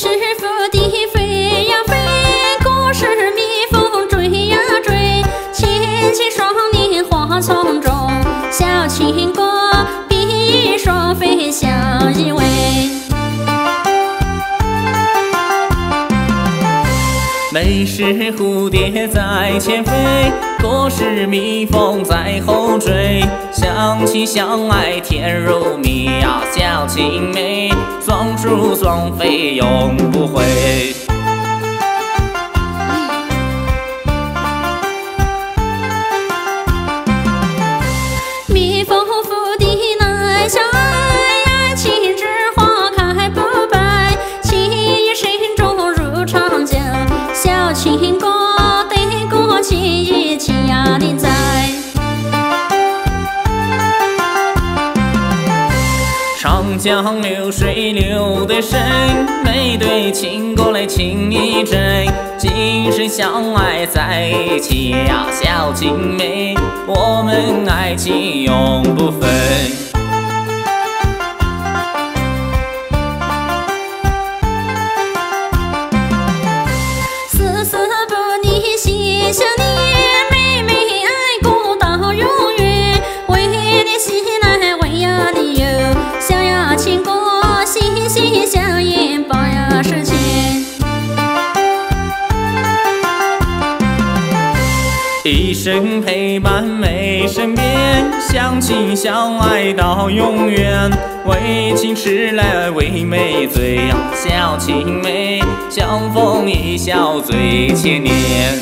是蝴蝶飞呀飞，不是蜜蜂追呀追。牵起双鸟花丛中，小情哥比翼双飞相依偎。美是蝴蝶在前飞。多是蜜蜂在后追。相亲相爱甜如蜜呀，小青梅，双宿双飞永不悔。长江流水流得深，每对情过来情意真。今生相爱在一起呀，小情妹，我们爱情永不分。生陪伴每身边，相亲相爱到永远。为情痴来为美醉，小情妹，相逢一笑醉千。年，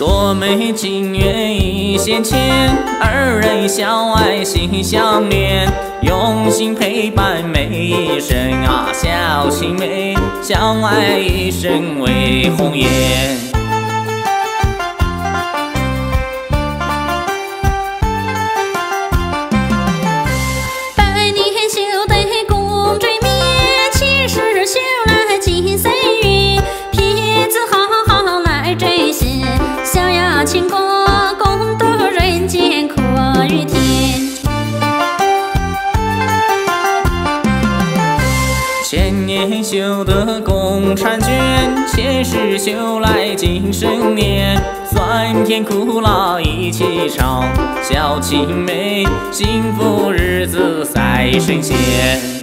多美情缘一线牵，二人相爱心相连，用心陪伴每一生啊，小青梅，相爱一生为红颜。年修得共婵娟，前世修来今生念，酸甜苦辣一起尝，小青梅，幸福日子赛神仙。